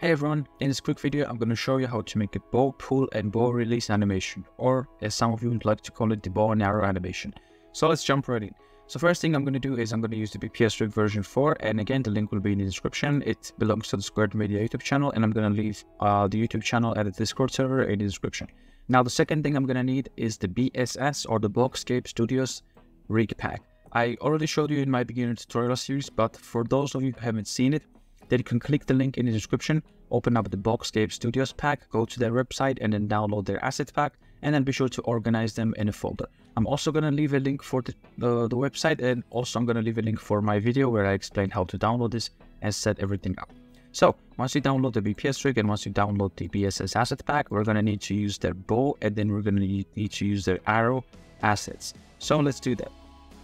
Hey everyone, in this quick video I'm going to show you how to make a bow pull and bow release animation or as some of you would like to call it the bow and arrow animation. So let's jump right in. So first thing I'm going to do is I'm going to use the BPS rig version 4 and again the link will be in the description. It belongs to the Squared Media YouTube channel and I'm going to leave uh, the YouTube channel and the Discord server in the description. Now the second thing I'm going to need is the BSS or the Boxscape Studios rig pack. I already showed you in my beginner tutorial series but for those of you who haven't seen it then you can click the link in the description, open up the Boxscape Studios pack, go to their website and then download their asset pack and then be sure to organize them in a folder. I'm also going to leave a link for the, the website and also I'm going to leave a link for my video where I explain how to download this and set everything up. So once you download the BPS rig and once you download the BSS asset pack, we're going to need to use their bow and then we're going to need to use their arrow assets. So let's do that.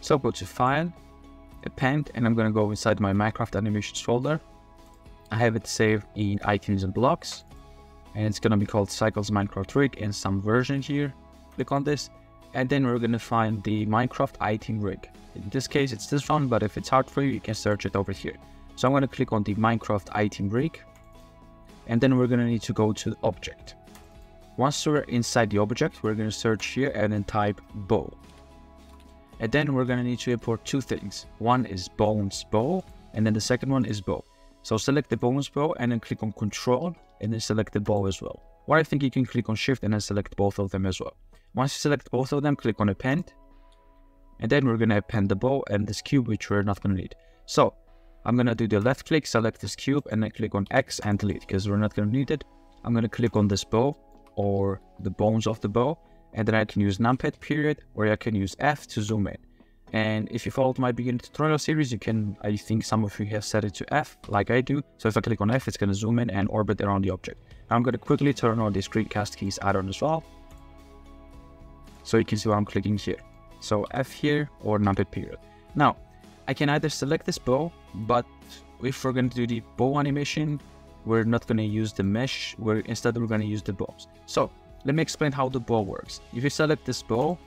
So go to file, append, and I'm going to go inside my Minecraft animations folder I have it saved in items and blocks and it's gonna be called cycles minecraft rig in some version here click on this and then we're gonna find the minecraft item rig. In this case it's this one but if it's hard for you you can search it over here. So i'm gonna click on the minecraft item rig and then we're gonna need to go to the object. Once we're inside the object we're gonna search here and then type bow. And then we're gonna need to import two things. One is bones bow and then the second one is bow so select the bones bow and then click on control and then select the bow as well. Or I think you can click on shift and then select both of them as well. Once you select both of them, click on append. And then we're gonna append the bow and this cube, which we're not gonna need. So I'm gonna do the left click, select this cube and then click on X and delete because we're not gonna need it. I'm gonna click on this bow or the bones of the bow and then I can use numpad period or I can use F to zoom in. And if you followed my beginner tutorial series, you can, I think some of you have set it to F, like I do. So if I click on F, it's going to zoom in and orbit around the object. I'm going to quickly turn on the screencast keys add-on as well. So you can see what I'm clicking here. So F here or numpad period. Now, I can either select this bow, but if we're going to do the bow animation, we're not going to use the mesh, we're instead we're going to use the bows. So let me explain how the bow works. If you select this bow,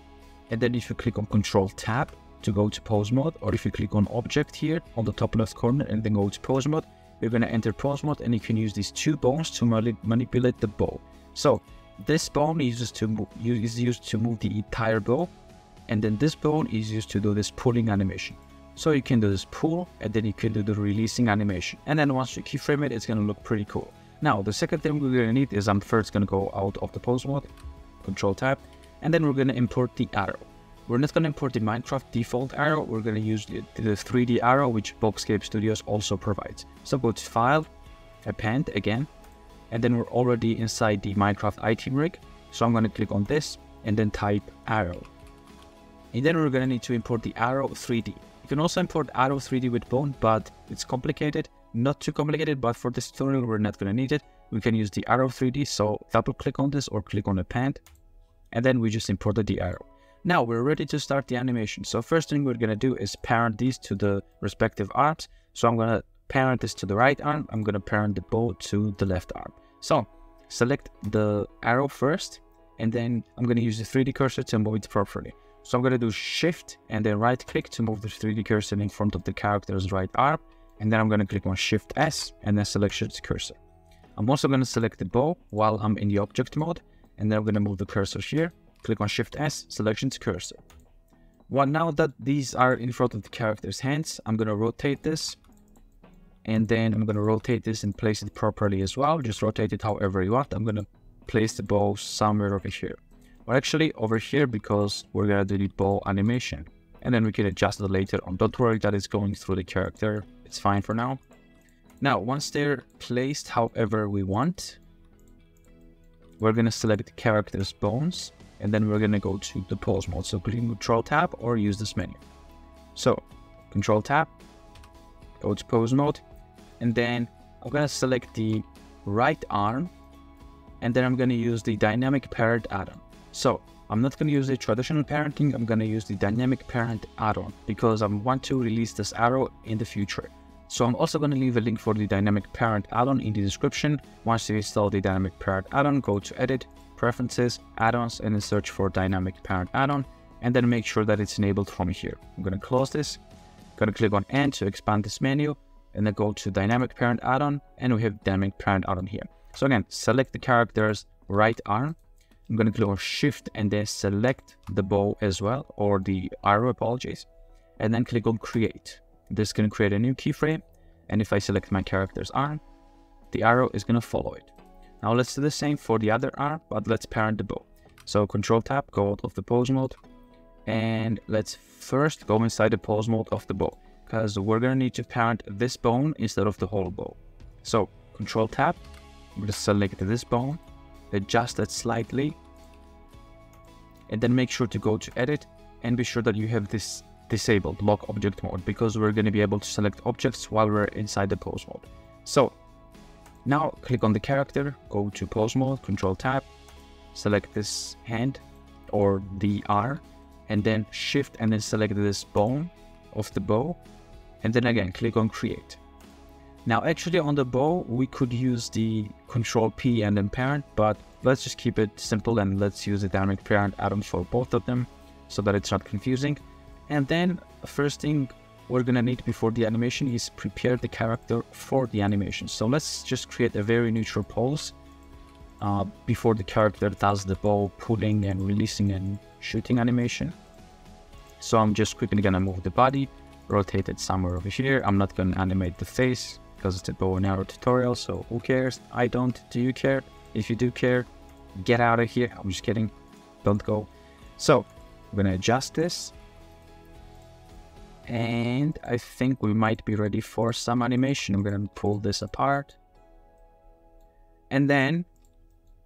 and then if you click on Control Tab, to go to pose mode or if you click on object here on the top left corner and then go to pose mode you're going to enter pose mode and you can use these two bones to manipulate the bow so this bone is used to move the entire bow and then this bone is used to do this pulling animation. So you can do this pull and then you can do the releasing animation. And then once you keyframe it it's going to look pretty cool. Now the second thing we're going to need is I'm first going to go out of the pose mode control tab and then we're going to import the arrow we're not going to import the Minecraft default arrow, we're going to use the, the 3D arrow which Boxscape Studios also provides. So go to File, Append again, and then we're already inside the Minecraft item rig. So I'm going to click on this and then type arrow. And then we're going to need to import the arrow 3D. You can also import arrow 3D with bone, but it's complicated. Not too complicated, but for this tutorial, we're not going to need it. We can use the arrow 3D, so double click on this or click on append, and then we just imported the arrow. Now we're ready to start the animation. So first thing we're going to do is parent these to the respective arms. So I'm going to parent this to the right arm. I'm going to parent the bow to the left arm. So select the arrow first, and then I'm going to use the 3D cursor to move it properly. So I'm going to do shift and then right click to move the 3D cursor in front of the character's right arm. And then I'm going to click on shift S and then select shift cursor. I'm also going to select the bow while I'm in the object mode. And then I'm going to move the cursor here click on Shift S, selection to cursor. Well, now that these are in front of the character's hands, I'm going to rotate this. And then I'm going to rotate this and place it properly as well. Just rotate it however you want. I'm going to place the bow somewhere over here. Or actually over here because we're going to do the bow animation. And then we can adjust it later on. Don't worry that it's going through the character. It's fine for now. Now, once they're placed however we want, we're going to select the character's bones and then we're going to go to the pose mode. So click Control Tab or use this menu. So Control Tab, go to pose mode, and then I'm going to select the right arm, and then I'm going to use the dynamic parent add-on. So I'm not going to use the traditional parenting, I'm going to use the dynamic parent add-on because I want to release this arrow in the future. So I'm also going to leave a link for the dynamic parent add-on in the description. Once you install the dynamic parent add-on, go to edit, preferences, add-ons, and then search for dynamic parent add-on, and then make sure that it's enabled from here. I'm going to close this, going to click on N to expand this menu, and then go to dynamic parent add-on and we have dynamic parent add-on here. So again, select the character's right arm. I'm going to click on shift and then select the bow as well or the arrow apologies and then click on create. This is going to create a new keyframe and if I select my character's arm, the arrow is going to follow it. Now let's do the same for the other arm, but let's parent the bow. So control tab, go out of the pose mode, and let's first go inside the pose mode of the bow, because we're gonna need to parent this bone instead of the whole bow. So control tab, I'm gonna select this bone, adjust it slightly, and then make sure to go to edit and be sure that you have this disabled lock object mode because we're going to be able to select objects while we're inside the pose mode. So now click on the character, go to pose mode, control tab, select this hand or the R, and then shift and then select this bone of the bow, and then again click on create. Now actually on the bow, we could use the control P and then parent, but let's just keep it simple and let's use the dynamic parent add-on for both of them so that it's not confusing. And then first thing we're gonna need before the animation is prepare the character for the animation. So let's just create a very neutral pose uh, before the character does the bow pulling and releasing and shooting animation. So I'm just quickly gonna move the body, rotate it somewhere over here. I'm not gonna animate the face because it's a bow and arrow tutorial, so who cares? I don't. Do you care? If you do care, get out of here. I'm just kidding. Don't go. So I'm gonna adjust this and I think we might be ready for some animation. I'm gonna pull this apart. And then,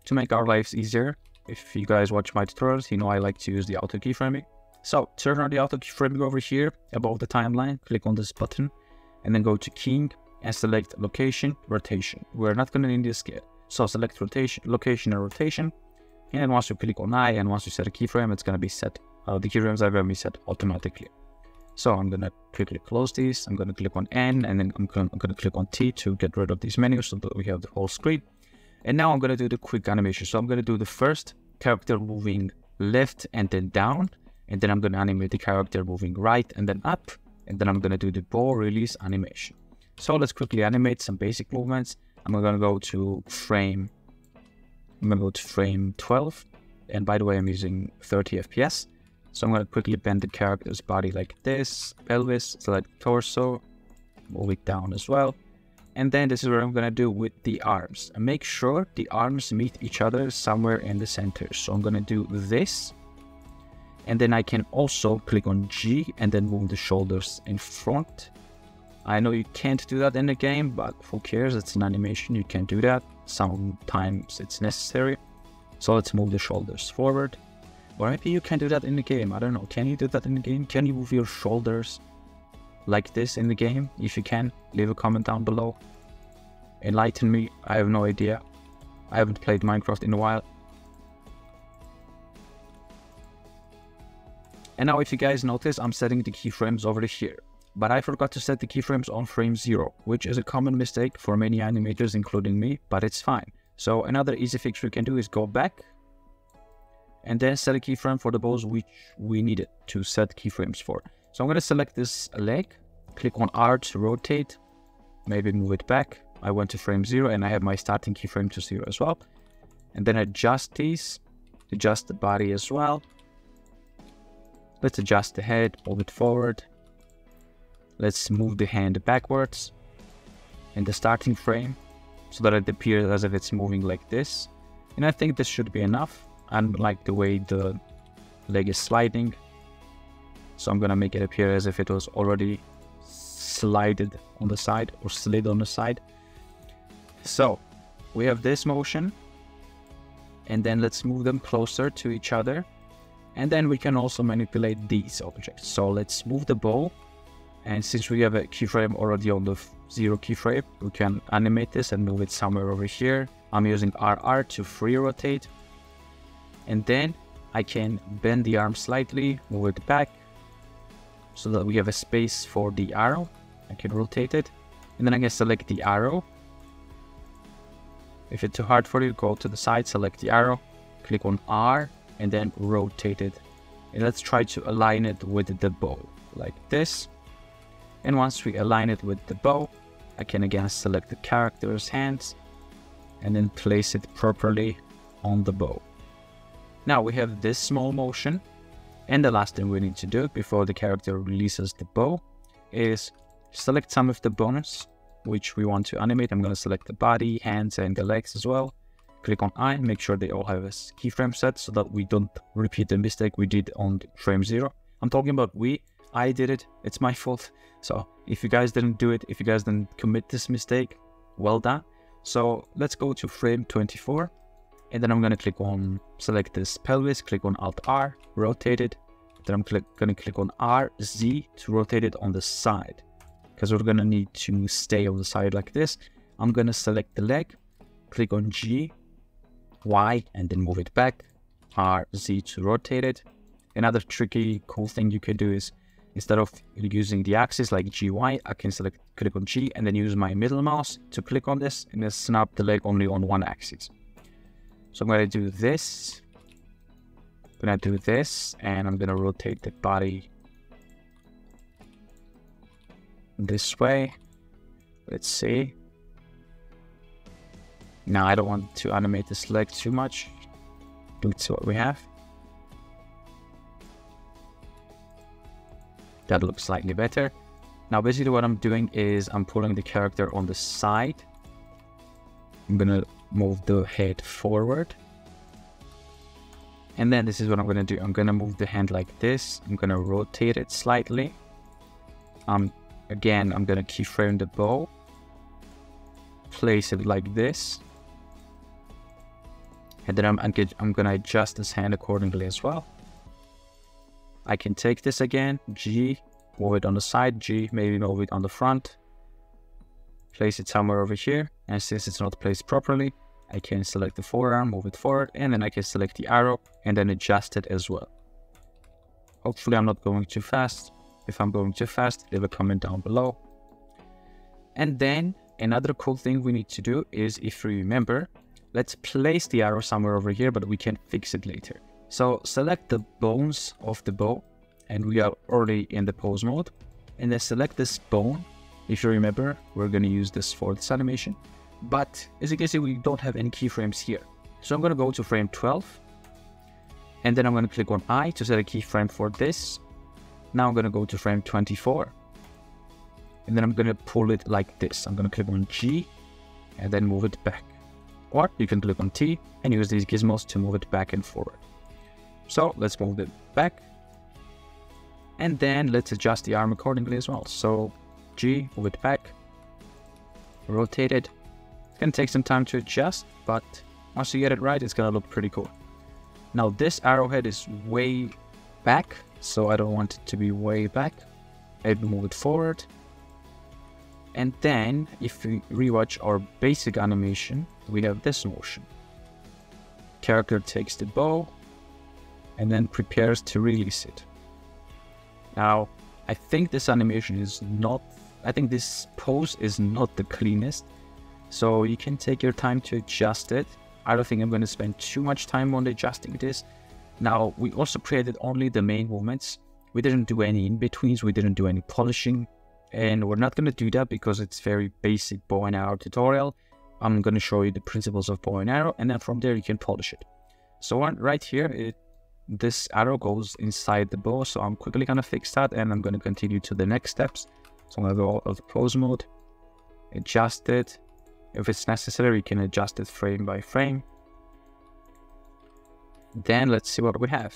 to make our lives easier, if you guys watch my tutorials, you know I like to use the auto keyframing. So, turn on the auto keyframing over here, above the timeline, click on this button, and then go to keying and select location, rotation. We're not gonna need this yet. So select rotation, location and rotation. And once you click on I and once you set a keyframe, it's gonna be set. Uh, the keyframes are gonna be set automatically. So I'm going to quickly close these. I'm going to click on N and then I'm going to click on T to get rid of these menus so that we have the whole screen. And now I'm going to do the quick animation. So I'm going to do the first character moving left and then down. And then I'm going to animate the character moving right and then up. And then I'm going to do the ball release animation. So let's quickly animate some basic movements. I'm going to go to frame, I'm going to go to frame 12. And by the way, I'm using 30 FPS. So I'm going to quickly bend the character's body like this, pelvis, select torso, move it down as well. And then this is what I'm going to do with the arms. Make sure the arms meet each other somewhere in the center. So I'm going to do this. And then I can also click on G and then move the shoulders in front. I know you can't do that in the game, but who cares? It's an animation, you can do that. Sometimes it's necessary. So let's move the shoulders forward. Or maybe you can do that in the game. I don't know. Can you do that in the game? Can you move your shoulders like this in the game? If you can, leave a comment down below. Enlighten me. I have no idea. I haven't played Minecraft in a while. And now if you guys notice, I'm setting the keyframes over here. But I forgot to set the keyframes on frame 0, which is a common mistake for many animators including me, but it's fine. So another easy fix we can do is go back and then set a keyframe for the bows mm-hmm. which we needed to set keyframes for. So I'm going to select this leg, click on R to rotate, maybe move it back. I went to frame 0 and I have my starting keyframe to 0 as well. And then adjust these, adjust the body as well. Let's adjust the head, move it forward. Let's move the hand backwards in the starting frame so that it appears as if it's moving like this. And I think this should be enough and like the way the leg is sliding. So I'm gonna make it appear as if it was already slided on the side or slid on the side. So we have this motion and then let's move them closer to each other. And then we can also manipulate these objects. So let's move the ball. And since we have a keyframe already on the zero keyframe, we can animate this and move it somewhere over here. I'm using RR to free rotate and then I can bend the arm slightly, move it back so that we have a space for the arrow. I can rotate it and then I can select the arrow. If it's too hard for you, go to the side, select the arrow, click on R and then rotate it. And let's try to align it with the bow like this. And once we align it with the bow, I can again select the character's hands and then place it properly on the bow. Now we have this small motion and the last thing we need to do before the character releases the bow is select some of the bonus which we want to animate. I'm going to select the body, hands and the legs as well. Click on I, make sure they all have a keyframe set so that we don't repeat the mistake we did on frame 0. I'm talking about we, I did it, it's my fault. So if you guys didn't do it, if you guys didn't commit this mistake, well done. So let's go to frame 24 and then I'm going to click on select this pelvis, click on Alt R, rotate it. Then I'm going to click on R, Z to rotate it on the side because we're going to need to stay on the side like this. I'm going to select the leg, click on G, Y, and then move it back, R, Z to rotate it. Another tricky, cool thing you can do is instead of using the axis like GY, I can select click on G and then use my middle mouse to click on this and then snap the leg only on one axis. So I'm going to do this. I'm going to do this and I'm going to rotate the body this way. Let's see. Now I don't want to animate this leg too much. Let's see what we have. That looks slightly better. Now basically what I'm doing is I'm pulling the character on the side. I'm gonna move the head forward. And then this is what I'm gonna do. I'm gonna move the hand like this. I'm gonna rotate it slightly. Um, again, I'm gonna keyframe the bow. Place it like this. And then I'm, I'm gonna adjust this hand accordingly as well. I can take this again, G, move it on the side, G, maybe move it on the front, place it somewhere over here, and since it's not placed properly, I can select the forearm, move it forward, and then I can select the arrow, and then adjust it as well. Hopefully I'm not going too fast. If I'm going too fast, leave a comment down below. And then another cool thing we need to do is, if you remember, let's place the arrow somewhere over here, but we can fix it later. So select the bones of the bow and we are already in the pose mode. And then select this bone. If you remember, we're going to use this for this animation. But as you can see, we don't have any keyframes here. So I'm going to go to frame 12. And then I'm going to click on I to set a keyframe for this. Now I'm going to go to frame 24. And then I'm going to pull it like this. I'm going to click on G and then move it back. Or you can click on T and use these gizmos to move it back and forward. So let's move it back. And then let's adjust the arm accordingly as well. So G, move it back, rotate it. It's gonna take some time to adjust, but once you get it right, it's gonna look pretty cool. Now this arrowhead is way back, so I don't want it to be way back. Maybe move it forward. And then if we rewatch our basic animation, we have this motion. Character takes the bow, and then prepares to release it. Now, I think this animation is not, I think this pose is not the cleanest, so you can take your time to adjust it. I don't think I'm going to spend too much time on adjusting this. Now, we also created only the main movements. We didn't do any in-betweens, we didn't do any polishing, and we're not going to do that because it's very basic bow and arrow tutorial. I'm going to show you the principles of bow and arrow, and then from there you can polish it. So right here, it this arrow goes inside the bow. So I'm quickly going to fix that and I'm going to continue to the next steps. Go of the pose mode, adjust it. If it's necessary, you can adjust it frame by frame. Then let's see what we have.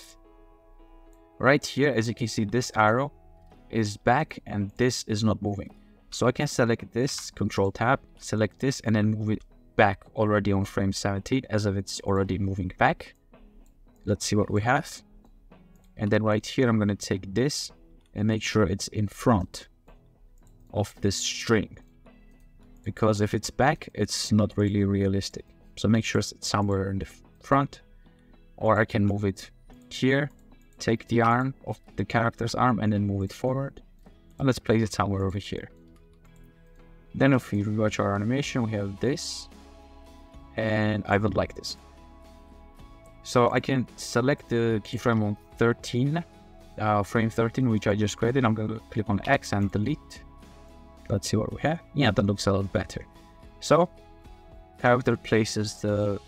Right here, as you can see, this arrow is back and this is not moving. So I can select this, control tab, select this and then move it back already on frame 17 as if it's already moving back. Let's see what we have. And then right here, I'm going to take this and make sure it's in front of this string. Because if it's back, it's not really realistic. So make sure it's somewhere in the front. Or I can move it here, take the arm of the character's arm and then move it forward. And let's place it somewhere over here. Then if we rewatch our animation, we have this. And I would like this. So I can select the keyframe on 13, uh, frame 13, which I just created. I'm going to click on X and delete. Let's see what we have. Yeah, that looks a lot better. So, character places the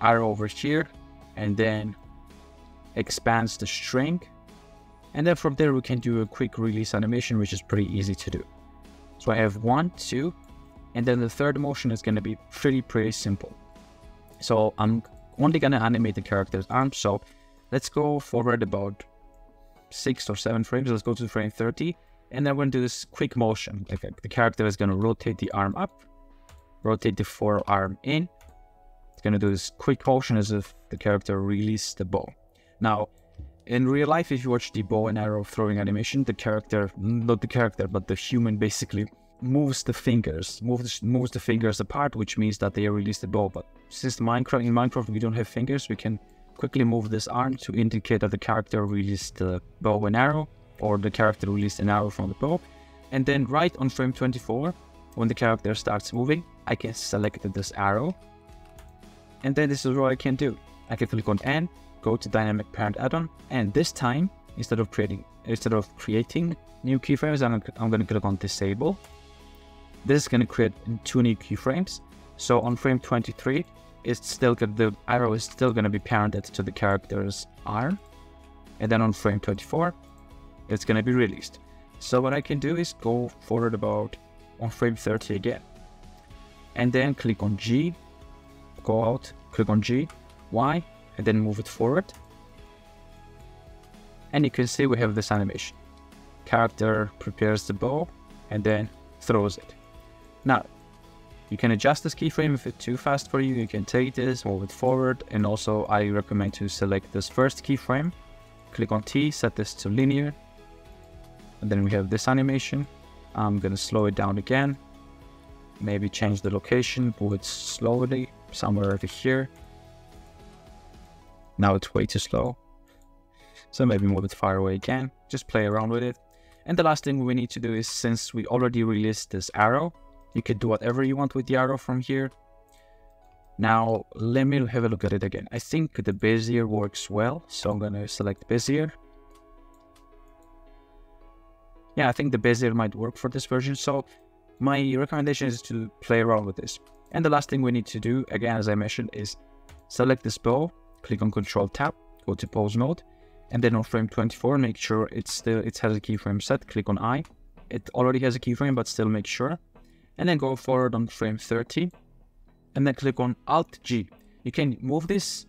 arrow over here and then expands the string. And then from there, we can do a quick release animation, which is pretty easy to do. So I have one, two, and then the third motion is going to be pretty, pretty simple. So I'm only going to animate the character's arm. So let's go forward about six or seven frames. Let's go to frame 30. And then we're going to do this quick motion. Like the character is going to rotate the arm up, rotate the forearm in. It's going to do this quick motion as if the character released the bow. Now, in real life, if you watch the bow and arrow throwing animation, the character, not the character, but the human basically moves the fingers, moves moves the fingers apart, which means that they release the bow. But since Minecraft in Minecraft we don't have fingers, we can quickly move this arm to indicate that the character released the bow and arrow, or the character released an arrow from the bow. And then right on frame 24, when the character starts moving, I can select this arrow. And then this is what I can do. I can click on N, go to Dynamic Parent Add-on, and this time, instead of creating instead of creating new keyframes, I'm, I'm going to click on Disable this is going to create two new keyframes. So on frame 23, it's still the arrow is still going to be parented to the character's arm. And then on frame 24, it's going to be released. So what I can do is go forward about on frame 30 again. And then click on G, go out, click on G, Y, and then move it forward. And you can see we have this animation. Character prepares the bow and then throws it. Now, you can adjust this keyframe if it's too fast for you. You can take this, move it forward, and also I recommend to select this first keyframe. Click on T, set this to linear, and then we have this animation. I'm gonna slow it down again. Maybe change the location, move it slowly, somewhere over here. Now it's way too slow. So maybe move it far away again. Just play around with it. And the last thing we need to do is, since we already released this arrow, you can do whatever you want with the arrow from here. Now, let me have a look at it again. I think the Bezier works well, so I'm going to select Bezier. Yeah, I think the Bezier might work for this version, so my recommendation is to play around with this. And the last thing we need to do, again, as I mentioned, is select this bow, click on Control Tab, go to pose mode, and then on frame 24, make sure it's still it has a keyframe set, click on I. It already has a keyframe, but still make sure and then go forward on frame 30 and then click on Alt G. You can move this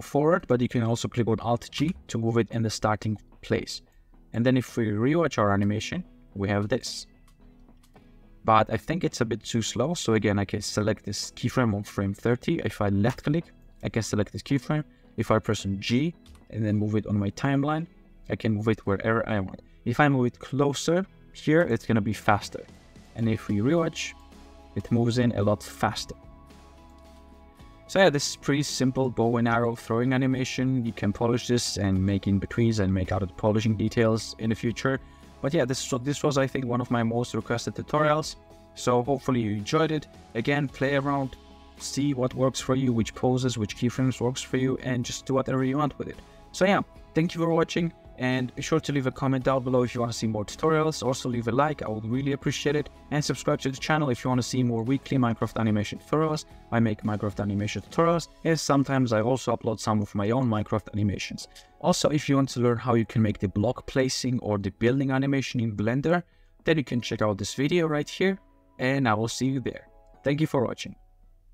forward, but you can also click on Alt G to move it in the starting place. And then if we rewatch our animation, we have this. But I think it's a bit too slow. So again, I can select this keyframe on frame 30. If I left click, I can select this keyframe. If I press on G and then move it on my timeline, I can move it wherever I want. If I move it closer here, it's going to be faster and if we rewatch, it moves in a lot faster. So yeah, this is pretty simple bow and arrow throwing animation. You can polish this and make in-betweens and make out the polishing details in the future. But yeah, this, so this was, I think, one of my most requested tutorials. So hopefully you enjoyed it. Again, play around, see what works for you, which poses, which keyframes works for you, and just do whatever you want with it. So yeah, thank you for watching. And be sure to leave a comment down below if you want to see more tutorials. Also leave a like, I would really appreciate it. And subscribe to the channel if you want to see more weekly Minecraft animation tutorials. I make Minecraft animation tutorials and sometimes I also upload some of my own Minecraft animations. Also, if you want to learn how you can make the block placing or the building animation in Blender, then you can check out this video right here and I will see you there. Thank you for watching.